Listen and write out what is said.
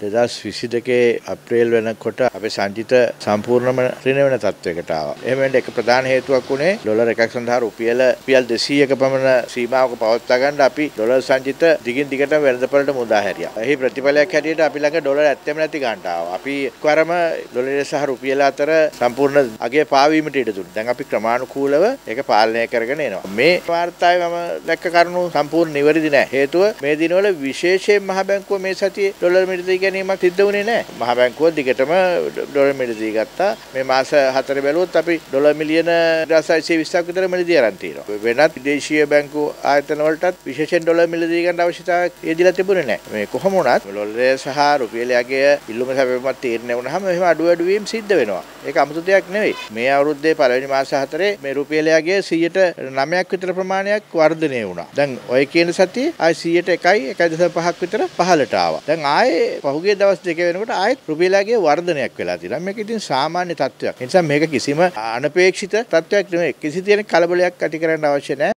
දෙදස් විසි දෙකේ අප්‍රේල් වෙනකොට අපේ සංචිත සම්පූර්ණම ඍණ වෙන තත්ත්වයකට ආවා. එහෙම වෙන්න එක ප්‍රධාන හේතුවක් උනේ ඩොලර් එකක් සඳහා රුපියල රුපියල් 200ක පමණ සීමාවක පවත්වා ගන්න අපි ඩොලර් සංචිත දිගින් දිගටම වෙළඳපොළට මුදා හැරියා. එහි ප්‍රතිඵලයක් හැටියට අපි ළඟ ඩොලර් ඇත්තෙම නැති ගන්නට ආවා. අපි එක්වරම ඩොලරය සහ රුපියල අතර සම්පූර්ණ අගය පාවීමට ඉඩ දුන්නා. දැන් අපි ක්‍රමානුකූලව ඒක පාලනය කරගෙන එනවා. මේ වාර්තාවේ මම දැක්ක කරුණු සම්පූර්ණ නිවැරදි නෑ. හේතුව මේ දිනවල විශේෂයෙන් මහ බැංකුව මේ සතියේ ඩොලර් මිලදී ගැනීමක් සිද්ධ වුණේ නෑ. මහ බැංකුව දිගටම ඩොලර් මිලදී ගත්තා. මේ මාස හතර බැලුවොත් අපි ඩොලර් මිලියන 2620ක් විතර මිලදී අරන් තියෙනවා. වෙනත් විදේශීය බැංකු ආයතන වලටත් විශේෂයෙන් ඩොලර් මිලදී ගන්න අවශ්‍යතාවයක් යෙදිලා තිබුණේ නෑ. මේ කොහොම වුණත් ඩොලරය සහ රුපියලයේ ඉල්ලුම සැපෙමත් තීරණය වුණාම එහෙම අඩු අඩු වීම සිද්ධ වෙනවා. ඒක 아무තු දෙයක් නෙවෙයි. මේ අවුරුද්දේ පළවෙනි මාස හතරේ මේ රුපියලයේ 109ක් විතර ප්‍රමාණයක් වර්ධනය වුණා. දැන් ඔය කියන සතියේ ආයි 101යි 1.5ක් විතර පහළට ආවා. දැන් ආයේ පහුගිය දවස් දෙක වෙනකොට ආයෙත් රුපියලයේ වර්ධනයක් වෙලා තියෙනවා. මේක ඉතින් සාමාන්‍ය තත්ත්වයක්. ඒ නිසා මේක කිසිම අනපේක්ෂිත තත්ත්වයක් නෙවෙයි. කිසි දෙයක් කලබලයක් ඇති කරන්න අවශ්‍ය නැහැ.